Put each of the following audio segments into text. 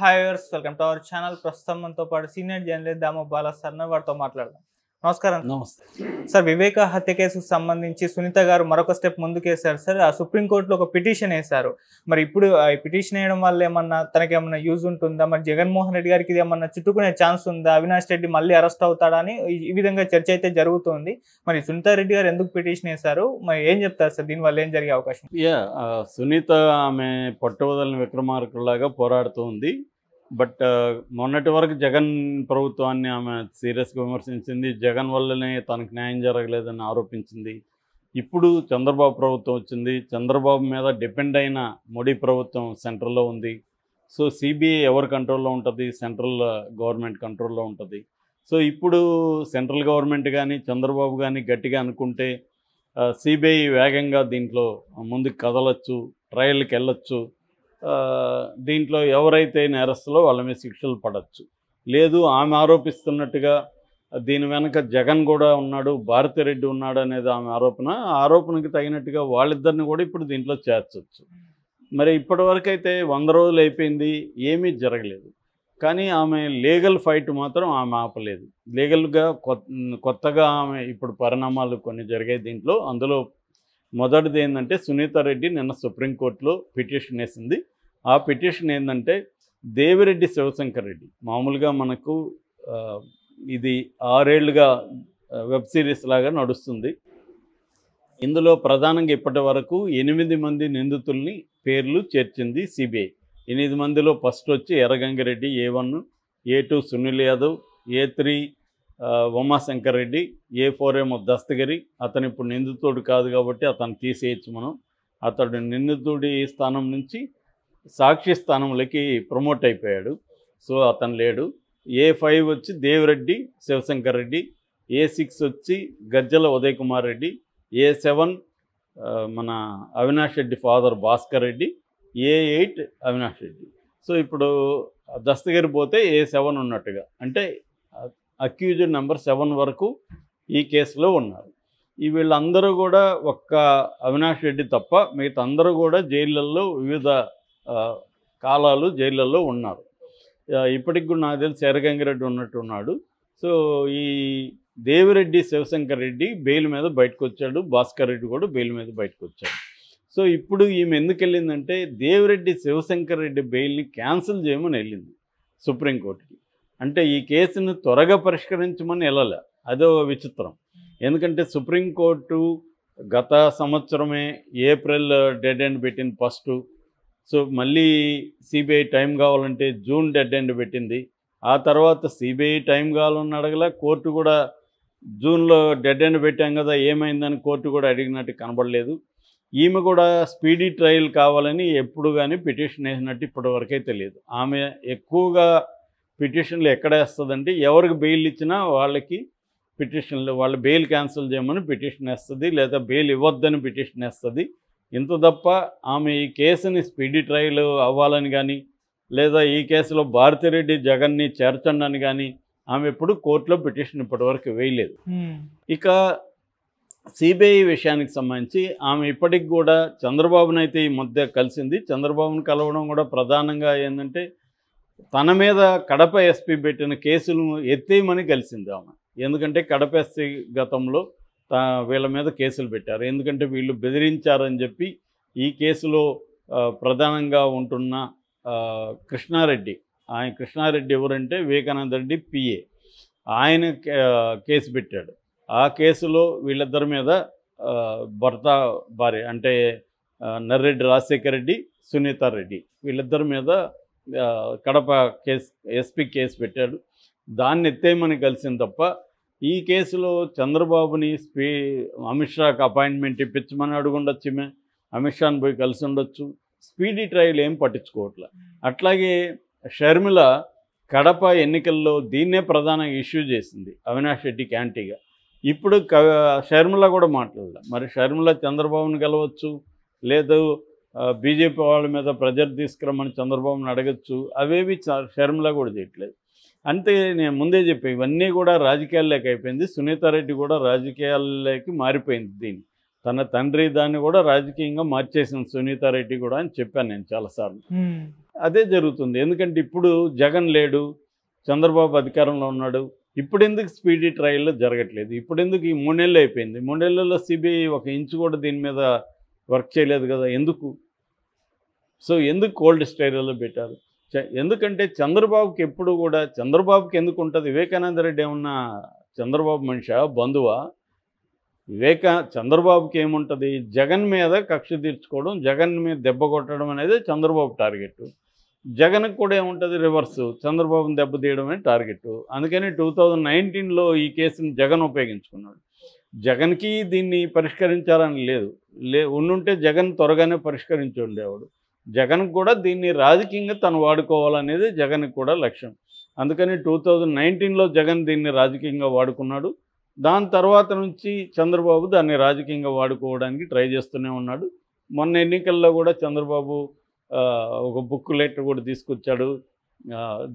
Hi welcome to our channel. ప్రస్తుతం మనతో పాటు senior journalist Damo Bala sir వారితో మాట్లాడదాం. నమస్కారం. నమస్తే. సార్ వివేక హత్య కేసుకు సంబంధించి సునీత గారు మరొక స్టెప్ ముందుకు వేశారు సార్. ఆ సుప్రీంకోర్టులో ఒక పిటిషన్ వేశారు. మరి ఇప్పుడు ఆ పిటిషన్ వేయడం వల్ల ఏమన్నా తనకి ఏమన్నా యూజ్ ఉంటుందా? మరి జగన్మోహన్ రెడ్డి గారికి ఇది ఏమన్నా చుట్టుకునే ఛాన్స్ ఉందా? అవినాష్ రెడ్డి మళ్ళీ అరెస్ట్ అవుతాడా అని ఈ- ఈ విధంగా చర్చ అయితే జరుగుతుంది. మరి సునీత రెడ్డి గారు ఎందుకు పిటిషన్ వేశారు? మరి ఏం చెప్తారు సార్? దీనివల్ల ఏం జరిగే అవకాశం? యా సునీత ఆమె పట్టువదలని విక్రమార్కులాగా పోరాడుతూ ఉంది బట్ మొన్నటి వరకు జగన్ ప్రభుత్వాన్ని ఆమె సీరియస్గా విమర్శించింది. జగన్ వల్లనే తనకు న్యాయం జరగలేదని ఆరోపించింది. ఇప్పుడు చంద్రబాబు ప్రభుత్వం వచ్చింది. చంద్రబాబు మీద డిపెండ్ అయిన మోడీ ప్రభుత్వం సెంట్రల్లో ఉంది. సో సిబిఐ ఎవరి కంట్రోల్లో ఉంటుంది? సెంట్రల్ గవర్నమెంట్ కంట్రోల్లో ఉంటుంది. సో ఇప్పుడు సెంట్రల్ గవర్నమెంట్ కానీ చంద్రబాబు కానీ గట్టిగా అనుకుంటే సిబిఐ వేగంగా దీంట్లో ముందుకు కదలచ్చు ట్రయల్కి వెళ్ళొచ్చు దీంట్లో ఎవరైతే నేరస్తులో వాళ్ళ మీద శిక్షలు పడవచ్చు లేదు ఆమె ఆరోపిస్తున్నట్టుగా దీని వెనక జగన్ కూడా ఉన్నాడు భారతిరెడ్డి ఉన్నాడు అనేది ఆమె ఆరోపణ. ఆరోపణకి తగినట్టుగా వాళ్ళిద్దరిని కూడా ఇప్పుడు దీంట్లో చేర్చవచ్చు మరి ఇప్పటివరకు అయితే వంద రోజులు అయిపోయింది ఏమీ జరగలేదు. కానీ ఆమె లీగల్ ఫైట్ మాత్రం ఆమె ఆపలేదు. లీగల్గా కొత్తగా ఆమె ఇప్పుడు పరిణామాలు కొన్ని జరిగాయి దీంట్లో. అందులో మొదటిది ఏంటంటే సునీత రెడ్డి నిన్న సుప్రీంకోర్టులో పిటిషన్ వేసింది. ఆ పిటిషన్ ఏంటంటే దేవిరెడ్డి శివశంకర్ రెడ్డి. మామూలుగా మనకు ఇది ఆరేళ్ళుగా వెబ్ సిరీస్ లాగా నడుస్తుంది. ఇందులో ప్రధానంగా ఇప్పటి వరకు ఎనిమిది మంది నిందితుల్ని పేర్లు చేర్చింది సిబిఐ. ఎనిమిది మందిలో ఫస్ట్ వచ్చి Erra Gangi Reddy A one A two Sunil Yadav A three Umashankar Reddy A four ఏమో దస్తగిరి అతను ఇప్పుడు నిందితుడు కాదు కాబట్టి అతను తీసేయచ్చు మనం. అతడు నిందితుడి స్థానం నుంచి సాక్షి స్థానంలోకి ప్రమోట్ అయిపోయాడు. సో అతను లేడు. ఏ ఫైవ్ వచ్చి దేవిరెడ్డి శివశంకర్ రెడ్డి ఏ సిక్స్ వచ్చి గజ్జల ఉదయ్ కుమార్ రెడ్డి ఏ సెవెన్ మన Avinash Reddy father Bhaskar Reddy A eight Avinash Reddy. So ఇప్పుడు దస్తగిరి పోతే ఏ సెవెన్ ఉన్నట్టుగా. అంటే అక్యూజ్డ్ నెంబర్ సెవెన్ వరకు ఈ కేసులో ఉన్నారు. ఈ వీళ్ళందరూ కూడా ఒక్క అవినాష్ రెడ్డి తప్ప మిగతా అందరూ కూడా జైళ్ళల్లో వివిధ కాలాలు జైళ్ళల్లో ఉన్నారు. ఇప్పటికి కూడా నాకు తెలిసి ఎర్రగంగిరెడ్డి ఉన్నట్టు ఉన్నాడు. సో ఈ దేవిరెడ్డి శివశంకర్ రెడ్డి బెయిల్ మీద బయటకు వచ్చాడు భాస్కర్ రెడ్డి కూడా బెయిల్ మీద బయటకు వచ్చాడు సో ఇప్పుడు ఈమె ఎందుకు వెళ్ళిందంటే దేవిరెడ్డి శివశంకర్ రెడ్డి బెయిల్ని క్యాన్సిల్ చేయమని వెళ్ళింది సుప్రీంకోర్టుకి. అంటే ఈ కేసును త్వరగా పరిష్కరించమని వెళ్ళలే. అదో విచిత్రం. ఎందుకంటే సుప్రీంకోర్టు గత సంవత్సరమే ఏప్రిల్ డెడ్ ఎండ్ పెట్టింది ఫస్ట్. సో మళ్ళీ సిబిఐ టైం కావాలంటే జూన్ డెడ్ ఎండ్ పెట్టింది. ఆ తర్వాత సిబిఐ టైం కావాలని అడగల కోర్టు కూడా జూన్లో డెడ్ ఎండ్ పెట్టాం కదా ఏమైందని కోర్టు కూడా అడిగినట్టు కనబడలేదు. ఈమె కూడా స్పీడీ ట్రయల్ కావాలని ఎప్పుడు కానీ పిటిషన్ వేసినట్టు ఇప్పటివరకే తెలియదు ఆమె ఎక్కువగా పిటిషన్లు ఎక్కడ వేస్తుందంటే ఎవరికి బెయిల్ ఇచ్చినా వాళ్ళకి పిటిషన్లు వాళ్ళ బెయిల్ క్యాన్సిల్ చేయమని పిటిషన్ వేస్తుంది లేదా బెయిల్ ఇవ్వద్దని పిటిషన్ వేస్తుంది. ఇంత తప్ప ఆమె ఈ కేసుని స్పీడీ ట్రయల్ అవ్వాలని కానీ లేదా ఈ కేసులో భారతిరెడ్డి జగన్ని చేర్చండి అని కానీ ఆమె ఎప్పుడు కోర్టులో పిటిషన్ ఇప్పటివరకు వేయలేదు. ఇక సిబిఐ విషయానికి సంబంధించి ఆమె ఇప్పటికి కూడా చంద్రబాబును అయితే ఈ మధ్య కలిసింది. చంద్రబాబును కలవడం కూడా ప్రధానంగా ఏంటంటే తన మీద కడప ఎస్పీ పెట్టిన కేసులు ఎత్తేయమని కలిసింది ఆమె. ఎందుకంటే కడప ఎస్పీ గతంలో వీళ్ళ మీద కేసులు పెట్టారు. ఎందుకంటే వీళ్ళు బెదిరించారని చెప్పి ఈ కేసులో ప్రధానంగా ఉంటున్న కృష్ణారెడ్డి ఆయన కృష్ణారెడ్డి ఎవరంటే వివేకానంద రెడ్డి పిఏ ఆయన కేసు పెట్టాడు. ఆ కేసులో వీళ్ళిద్దరి మీద భర్త భార్య అంటే నర్రెడ్డి రాజశేఖర రెడ్డి సునీత రెడ్డి వీళ్ళిద్దరి మీద కడప కేసు ఎస్పీ కేసు పెట్టాడు. దాన్ని ఎత్తేయమని కలిసింది తప్ప ఈ కేసులో చంద్రబాబుని స్పీ అమిత్ షాకి అపాయింట్మెంట్ ఇప్పించమని అడుగుండొచ్చు ఈమె. అమిత్ షాని పోయి కలిసి ఉండొచ్చు. స్పీడీ ట్రయల్ ఏం పట్టించుకోవట్లే. అట్లాగే షర్మిల కడప ఎన్నికల్లో దీన్నే ప్రధాన ఇష్యూ చేసింది అవినాష్ రెడ్డి క్యాంటీగా. ఇప్పుడు క షర్మిల కూడా మాట్లాడలే. మరి షర్మిల చంద్రబాబుని గెలవచ్చు లేదు బీజేపీ వాళ్ళ మీద ప్రెజర్ తీసుకురమ్మని చంద్రబాబుని అడగచ్చు అవేవి షర్మిల కూడా చేయట్లేదు. అంతే నేను ముందే చెప్పా ఇవన్నీ కూడా రాజకీయాల్లోకి అయిపోయింది. సునీతారెడ్డి కూడా రాజకీయాల్లోకి మారిపోయింది దీన్ని. తన తండ్రి దాన్ని కూడా రాజకీయంగా మార్చేసింది సునీతారెడ్డి కూడా అని చెప్పాను నేను చాలాసార్లు. అదే జరుగుతుంది. ఎందుకంటే ఇప్పుడు జగన్ లేడు చంద్రబాబు అధికారంలో ఉన్నాడు. ఇప్పుడు ఎందుకు స్పీడీ ట్రయల్ జరగట్లేదు? ఇప్పుడు ఎందుకు ఈ మూడేళ్ళు అయిపోయింది? మూడేళ్ళలో సిబిఐ ఒక ఇంచు కూడా దీని మీద వర్క్ చేయలేదు కదా ఎందుకు? సో ఎందుకు కోల్డ్ స్టైల్లో పెట్టారు? చ- ఎందుకంటే చంద్రబాబుకి ఎప్పుడు కూడా చంద్రబాబుకి ఎందుకు ఉంటుంది? వివేకానంద రెడ్డి ఏమన్నా చంద్రబాబు మనిషా బంధువా? వివేక చంద్రబాబుకి ఏముంటుంది? జగన్ మీద కక్ష తీర్చుకోవడం జగన్ మీద దెబ్బ కొట్టడం అనేది చంద్రబాబు టార్గెట్ జగన్కి కూడా ఏముంటుంది? రివర్స్. చంద్రబాబుని దెబ్బతీయడమే టార్గెట్ అందుకని టూ థౌజండ్ నైన్టీన్లో ఈ కేసుని జగన్ ఉపయోగించుకున్నాడు. జగన్కి దీన్ని పరిష్కరించాలని లేదు. లే ఉండుంటే జగన్ త్వరగానే పరిష్కరించి ఉండేవాడు జగన్ కూడా దీన్ని రాజకీయంగా తను వాడుకోవాలనేది జగన్కి కూడా లక్ష్యం. అందుకని టూ థౌజండ్ నైన్టీన్లో జగన్ దీన్ని రాజకీయంగా వాడుకున్నాడు. దాని తర్వాత నుంచి చంద్రబాబు దాన్ని రాజకీయంగా వాడుకోవడానికి ట్రై చేస్తూనే ఉన్నాడు. మొన్న ఎన్నికల్లో కూడా చంద్రబాబు ఒక బుక్ లెటర్ కూడా తీసుకొచ్చాడు.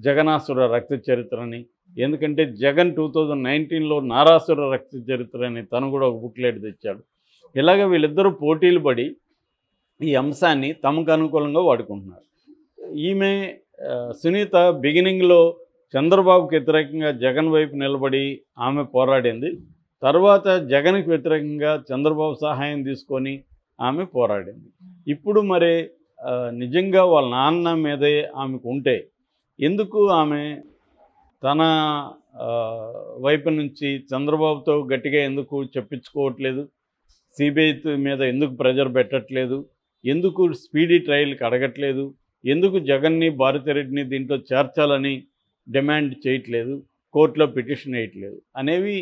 జగనాసుర రక్త చరిత్రని. ఎందుకంటే జగన్ టూ థౌజండ్ నైన్టీన్లో నారాసుర రక్త చరిత్ర అని తను కూడా ఒక బుక్లెట్ తెచ్చాడు. ఇలాగ వీళ్ళిద్దరూ పోటీలు పడి ఈ అంశాన్ని తమకు అనుకూలంగా వాడుకుంటున్నారు. ఈమె సునీత బిగినింగ్లో చంద్రబాబుకి వ్యతిరేకంగా జగన్ వైపు నిలబడి ఆమె పోరాడింది. తర్వాత జగన్కి వ్యతిరేకంగా చంద్రబాబు సహాయం తీసుకొని ఆమె పోరాడింది. ఇప్పుడు మరి నిజంగా వాళ్ళ నాన్న మీదే ఆమెకు ఉంటే ఎందుకు ఆమె తన వైపు నుంచి చంద్రబాబుతో గట్టిగా ఎందుకు చెప్పించుకోవట్లేదు? సిబిఐ మీద ఎందుకు ప్రెజర్ పెట్టట్లేదు? ఎందుకు స్పీడీ ట్రయల్కి అడగట్లేదు? ఎందుకు జగన్ని భారతిరెడ్డిని దీంట్లో చేర్చాలని డిమాండ్ చేయట్లేదు? కోర్టులో పిటిషన్ వేయట్లేదు? అనేవి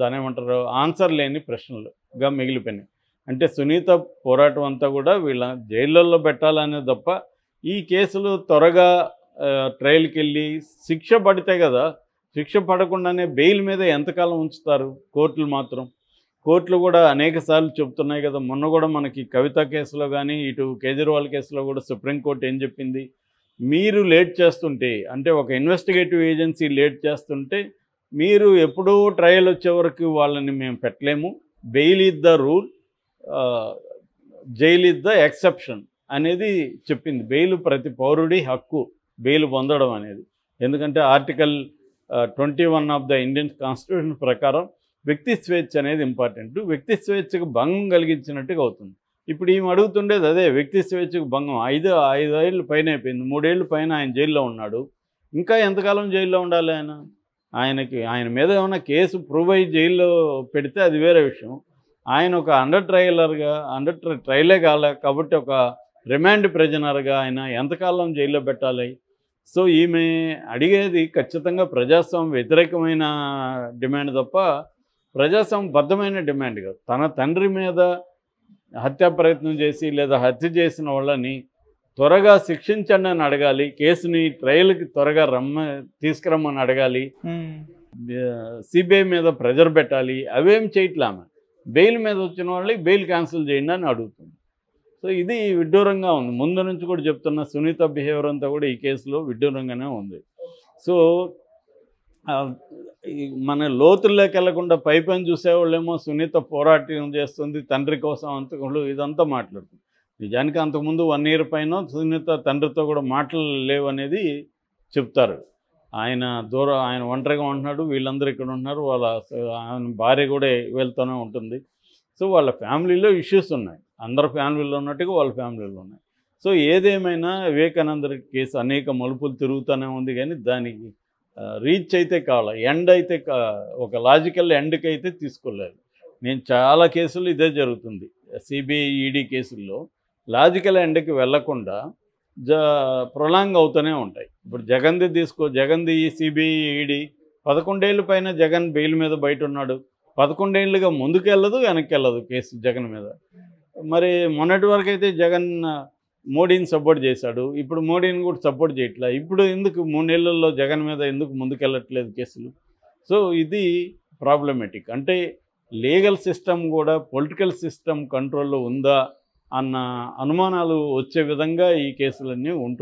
దాని ఏమంటారు ఆన్సర్ లేని ప్రశ్నలుగా మిగిలిపోయినాయి. అంటే సునీత పోరాటం అంతా కూడా వీళ్ళ జైళ్ళల్లో పెట్టాలనే తప్ప ఈ కేసులు త్వరగా ట్రయల్కి వెళ్ళి శిక్ష పడితే కదా శిక్ష పడకుండానే బెయిల్ మీద ఎంతకాలం ఉంచుతారు కోర్టులు మాత్రం? కోర్టులు కూడా అనేక సార్లు చెప్తున్నాయి కదా మొన్న కూడా మనకి కవిత కేసులో కానీ ఇటు కేజ్రీవాల్ కేసులో కూడా సుప్రీంకోర్టు ఏం చెప్పింది? మీరు లేట్ చేస్తుంటే అంటే ఒక ఇన్వెస్టిగేటివ్ ఏజెన్సీ లేట్ చేస్తుంటే మీరు ఎప్పుడూ ట్రయల్ వచ్చే వరకు వాళ్ళని మేము పెట్టలేము. Bail is the rule jail is the exception. అనేది చెప్పింది. బెయిల్ ప్రతి పౌరుడి హక్కు బెయిల్ పొందడం అనేది. ఎందుకంటే article twenty one of the Indian constitution ప్రకారం వ్యక్తి స్వేచ్ఛ అనేది ఇంపార్టెంట్. వ్యక్తి స్వేచ్ఛకు భంగం కలిగించినట్టుగా అవుతుంది. ఇప్పుడు ఈమె అడుగుతుండేది అదే వ్యక్తి స్వేచ్ఛకు భంగం. ఐదు ఐదేళ్ళు పైన అయిపోయింది. మూడేళ్ళు పైన ఆయన జైల్లో ఉన్నాడు. ఇంకా ఎంతకాలం జైల్లో ఉండాలి ఆయన? ఆయనకి ఆయన మీద ఏమైనా కేసు ప్రూవ్ అయ్యి జైల్లో పెడితే అది వేరే విషయం. ఆయన ఒక అండర్ ట్రయలర్గా అండర్ ట్రయలే కాలే కాబట్టి ఒక రిమాండ్ ప్రెజనర్గా ఆయన ఎంతకాలం జైల్లో పెట్టాలి? సో ఈమె అడిగేది ఖచ్చితంగా ప్రజాస్వామ్య వ్యతిరేకమైన డిమాండ్ తప్ప ప్రజాస్వామ్యబద్ధమైన డిమాండ్ కాదు. తన తండ్రి మీద హత్యా ప్రయత్నం చేసి లేదా హత్య చేసిన వాళ్ళని త్వరగా శిక్షించండి అని అడగాలి. కేసుని ట్రయల్కి త్వరగా రమ్మ తీసుకురమ్మని అడగాలి. సిబిఐ మీద ప్రెజర్ పెట్టాలి. అవేం చేయట్లే ఆమె. బెయిల్ మీద వచ్చిన వాళ్ళని బెయిల్ క్యాన్సిల్ చేయండి అని అడుగుతుంది. సో ఇది విడ్డూరంగా ఉంది. ముందు నుంచి కూడా చెప్తున్న సునీత బిహేవియర్ అంతా కూడా ఈ కేసులో విడ్డూరంగానే ఉంది. సో మన లోతుల్లోకి వెళ్ళకుండా పై పైన చూసేవాళ్ళేమో సునీత పోరాటం చేస్తుంది తండ్రి కోసం అంతకులు ఇదంతా మాట్లాడుతుంది. నిజానికి అంతకుముందు వన్ ఇయర్ పైన సునీత తండ్రితో కూడా మాటలు లేవు అనేది చెప్తారు. ఆయన దూరం ఆయన ఒంటరిగా ఉంటున్నాడు వీళ్ళందరూ ఇక్కడ ఉంటున్నారు వాళ్ళ ఆయన భార్య కూడా వెళ్తూనే ఉంటుంది. సో వాళ్ళ ఫ్యామిలీలో ఇష్యూస్ ఉన్నాయి. అందరి ఫ్యామిలీలో ఉన్నట్టుగా వాళ్ళ ఫ్యామిలీలో ఉన్నాయి. సో ఏదేమైనా వివేకానంద కేసు అనేక మలుపులు తిరుగుతూనే ఉంది కానీ దానికి రీచ్ అయితే కావాలి ఎండ్ అయితే ఒక లాజికల్ ఎండ్కి అయితే తీసుకోలేదు నేను చాలా కేసులు ఇదే జరుగుతుంది. సిబిఐ ఈడీ కేసుల్లో లాజికల్ ఎండ్కి వెళ్ళకుండా జ ప్రొలాంగ్ అవుతూనే ఉంటాయి. ఇప్పుడు జగన్ది తీసుకో జగన్ది సిబిఐ ఈడీ పదకొండేళ్ళ పైన జగన్ బెయిల్ మీద బయట ఉన్నాడు. పదకొండేళ్ళుగా ముందుకెళ్ళదు వెనక్కి వెళ్ళదు కేసు జగన్ మీద. మరి మొన్నటి వరకు అయితే జగన్ మోడీని సపోర్ట్ చేశాడు. ఇప్పుడు మోడీని కూడా సపోర్ట్ చేయట్లేదు ఇప్పుడు ఎందుకు మూడు నెలల్లో జగన్ మీద ఎందుకు ముందుకెళ్ళట్లేదు కేసులు? సో ఇది ప్రాబ్లమేటిక్ అంటే లీగల్ సిస్టమ్ కూడా పొలిటికల్ సిస్టమ్ కంట్రోల్లో ఉందా అన్న అనుమానాలు వచ్చే విధంగా ఈ కేసులన్నీ ఉంటున్నాయి.